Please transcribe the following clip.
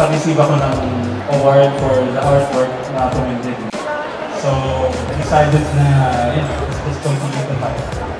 naka-receive ako ng award for the artwork na commended. So, decided na, yun, let's continue to fight.